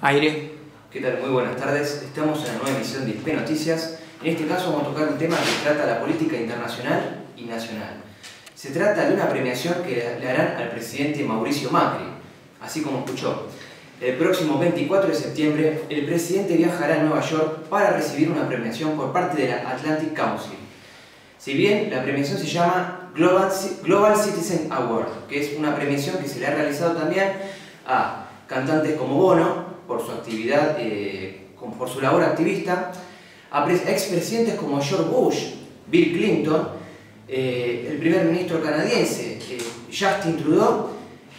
Aire. ¿Qué tal? Muy buenas tardes. Estamos en la nueva emisión de IP Noticias. En este caso vamos a tocar un tema que trata la política internacional y nacional. Se trata de una premiación que le harán al presidente Mauricio Macri, así como escuchó. El próximo 24 de septiembre, el presidente viajará a Nueva York para recibir una premiación por parte de la Atlantic Council. Si bien la premiación se llama Global, Global Citizen Award, que es una premiación que se le ha realizado también a cantantes como Bono, por su actividad, eh, por su labor activista, a expresidentes como George Bush, Bill Clinton, eh, el primer ministro canadiense, eh, Justin Trudeau,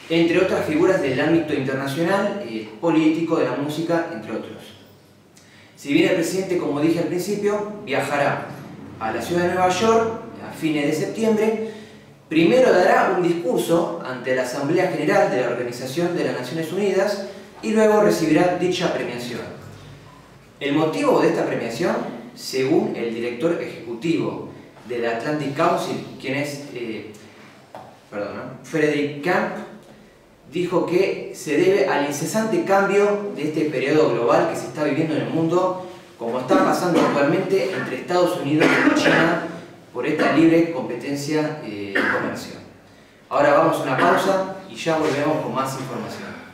entre otras figuras del ámbito internacional, político, de la música, entre otros. Si bien el presidente, como dije al principio, viajará a la ciudad de Nueva York a fines de septiembre, primero dará un discurso ante la Asamblea General de la Organización de las Naciones Unidas y luego recibirá dicha premiación. El motivo de esta premiación, según el director ejecutivo de la Atlantic Council, quien es eh, Frederick Camp, dijo que se debe al incesante cambio de este periodo global que se está viviendo en el mundo, como está pasando actualmente entre Estados Unidos y China por esta libre competencia eh, de comercio. Ahora vamos a una pausa y ya volvemos con más información.